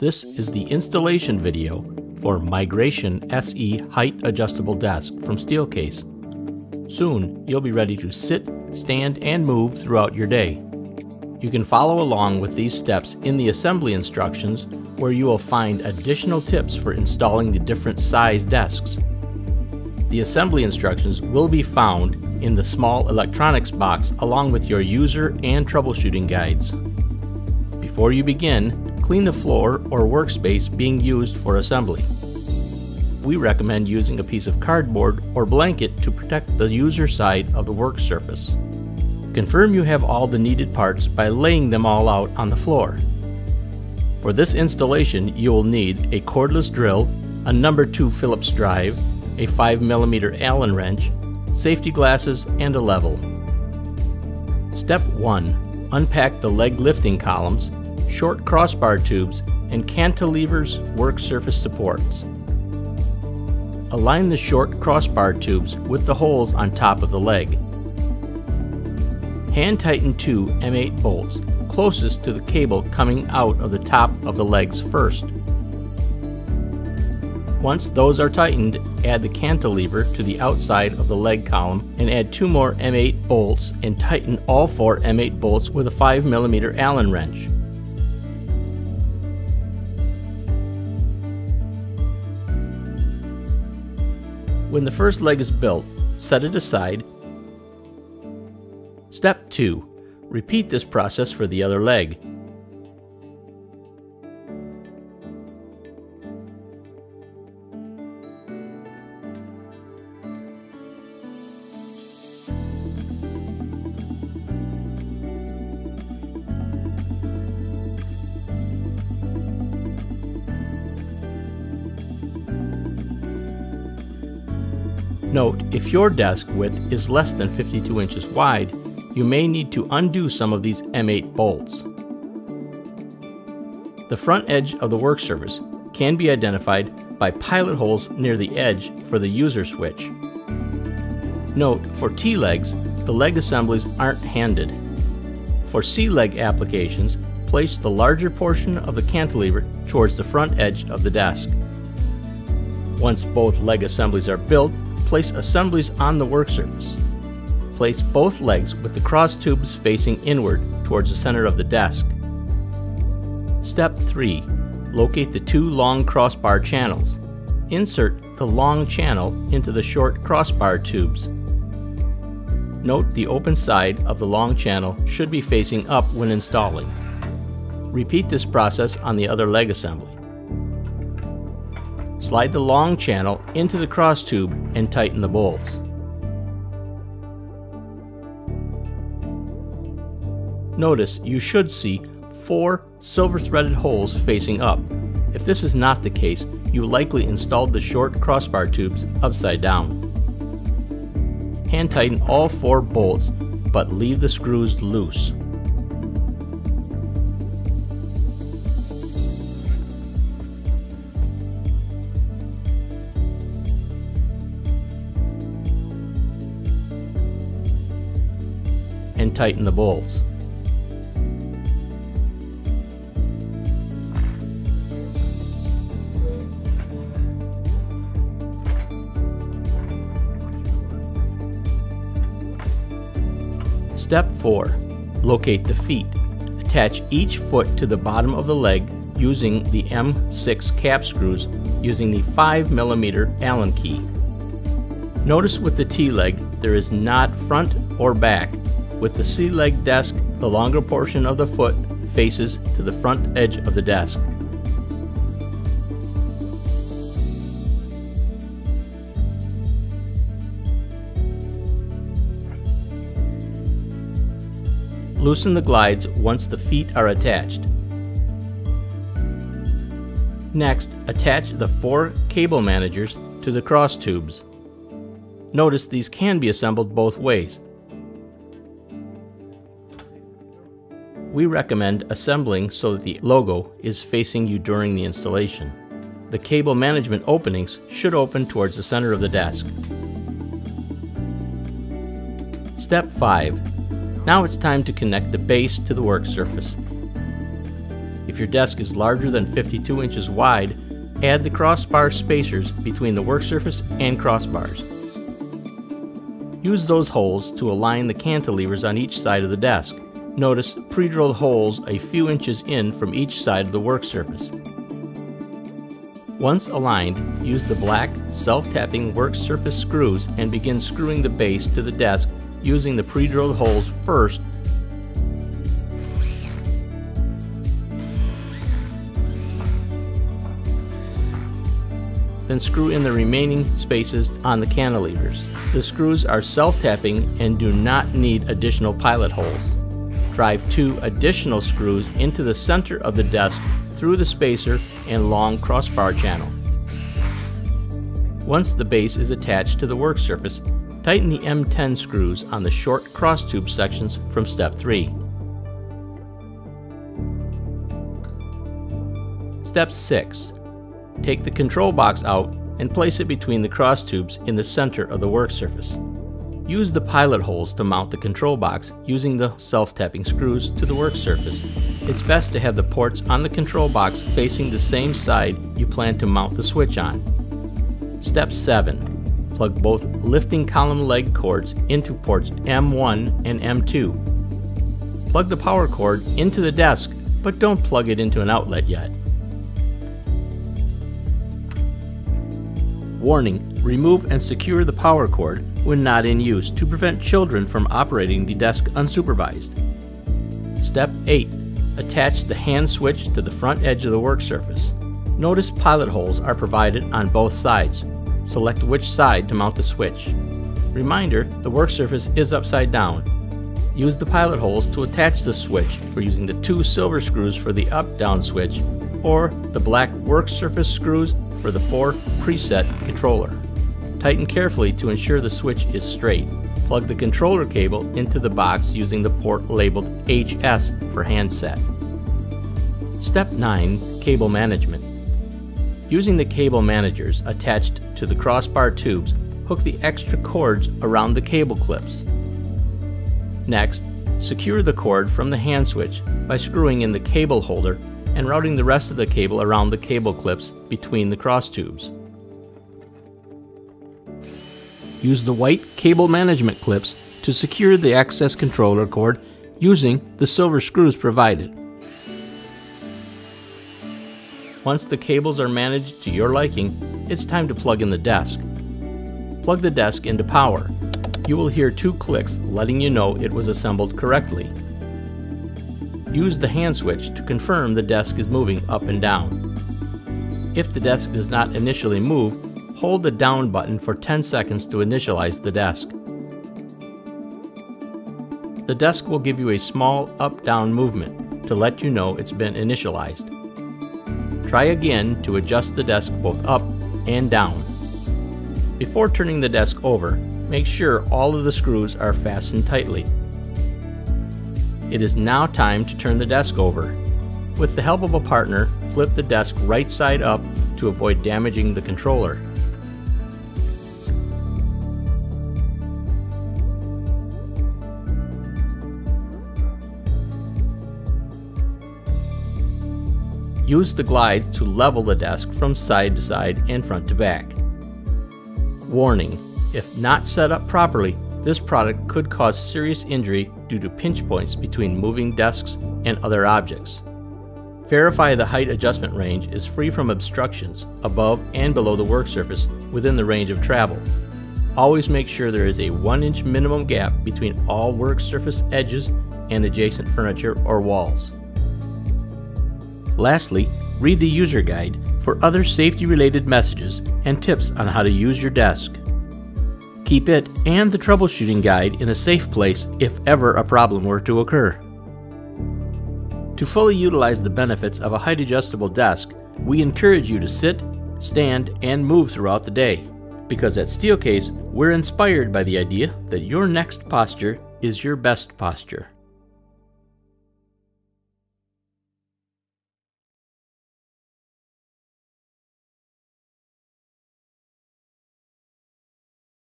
This is the installation video for Migration SE Height Adjustable Desk from Steelcase. Soon, you'll be ready to sit, stand, and move throughout your day. You can follow along with these steps in the assembly instructions where you will find additional tips for installing the different size desks. The assembly instructions will be found in the small electronics box along with your user and troubleshooting guides. Before you begin, clean the floor or workspace being used for assembly. We recommend using a piece of cardboard or blanket to protect the user side of the work surface. Confirm you have all the needed parts by laying them all out on the floor. For this installation, you will need a cordless drill, a number 2 Phillips drive, a 5mm Allen wrench, safety glasses, and a level. Step 1. Unpack the leg lifting columns short crossbar tubes, and cantilevers work surface supports. Align the short crossbar tubes with the holes on top of the leg. Hand tighten two M8 bolts closest to the cable coming out of the top of the legs first. Once those are tightened, add the cantilever to the outside of the leg column and add two more M8 bolts and tighten all four M8 bolts with a 5mm Allen wrench. When the first leg is built, set it aside. Step 2. Repeat this process for the other leg. Note, if your desk width is less than 52 inches wide, you may need to undo some of these M8 bolts. The front edge of the work surface can be identified by pilot holes near the edge for the user switch. Note, for T-legs, the leg assemblies aren't handed. For C-leg applications, place the larger portion of the cantilever towards the front edge of the desk. Once both leg assemblies are built, place assemblies on the work surface. Place both legs with the cross tubes facing inward towards the center of the desk. Step 3. Locate the two long crossbar channels. Insert the long channel into the short crossbar tubes. Note the open side of the long channel should be facing up when installing. Repeat this process on the other leg assembly. Slide the long channel into the cross tube and tighten the bolts. Notice you should see four silver threaded holes facing up. If this is not the case, you likely installed the short crossbar tubes upside down. Hand tighten all four bolts, but leave the screws loose. Tighten the bolts. Step 4. Locate the feet. Attach each foot to the bottom of the leg using the M6 cap screws using the 5mm Allen key. Notice with the T-leg there is not front or back with the C-leg desk, the longer portion of the foot faces to the front edge of the desk. Loosen the glides once the feet are attached. Next, attach the four cable managers to the cross tubes. Notice these can be assembled both ways. We recommend assembling so that the logo is facing you during the installation. The cable management openings should open towards the center of the desk. Step 5. Now it's time to connect the base to the work surface. If your desk is larger than 52 inches wide, add the crossbar spacers between the work surface and crossbars. Use those holes to align the cantilevers on each side of the desk. Notice pre-drilled holes a few inches in from each side of the work surface. Once aligned, use the black self-tapping work surface screws and begin screwing the base to the desk using the pre-drilled holes first then screw in the remaining spaces on the cantilevers. The screws are self-tapping and do not need additional pilot holes. Drive two additional screws into the center of the desk through the spacer and long crossbar channel. Once the base is attached to the work surface, tighten the M10 screws on the short cross tube sections from step 3. Step 6. Take the control box out and place it between the cross tubes in the center of the work surface. Use the pilot holes to mount the control box using the self-tapping screws to the work surface. It's best to have the ports on the control box facing the same side you plan to mount the switch on. Step 7. Plug both lifting column leg cords into ports M1 and M2. Plug the power cord into the desk, but don't plug it into an outlet yet. Warning, remove and secure the power cord when not in use to prevent children from operating the desk unsupervised. Step 8. Attach the hand switch to the front edge of the work surface. Notice pilot holes are provided on both sides. Select which side to mount the switch. Reminder, the work surface is upside down. Use the pilot holes to attach the switch for using the two silver screws for the up-down switch or the black work surface screws for the 4 preset controller. Tighten carefully to ensure the switch is straight. Plug the controller cable into the box using the port labeled HS for handset. Step 9 Cable Management Using the cable managers attached to the crossbar tubes, hook the extra cords around the cable clips. Next, secure the cord from the hand switch by screwing in the cable holder and routing the rest of the cable around the cable clips between the cross tubes. Use the white cable management clips to secure the access controller cord using the silver screws provided. Once the cables are managed to your liking, it's time to plug in the desk. Plug the desk into power. You will hear two clicks letting you know it was assembled correctly. Use the hand switch to confirm the desk is moving up and down. If the desk does not initially move, hold the down button for 10 seconds to initialize the desk. The desk will give you a small up-down movement to let you know it's been initialized. Try again to adjust the desk both up and down. Before turning the desk over, make sure all of the screws are fastened tightly. It is now time to turn the desk over. With the help of a partner, flip the desk right side up to avoid damaging the controller. Use the glide to level the desk from side to side and front to back. Warning, if not set up properly, this product could cause serious injury due to pinch points between moving desks and other objects. Verify the height adjustment range is free from obstructions above and below the work surface within the range of travel. Always make sure there is a 1 inch minimum gap between all work surface edges and adjacent furniture or walls. Lastly, read the user guide for other safety related messages and tips on how to use your desk. Keep it and the troubleshooting guide in a safe place if ever a problem were to occur. To fully utilize the benefits of a height adjustable desk, we encourage you to sit, stand, and move throughout the day. Because at Steelcase, we're inspired by the idea that your next posture is your best posture.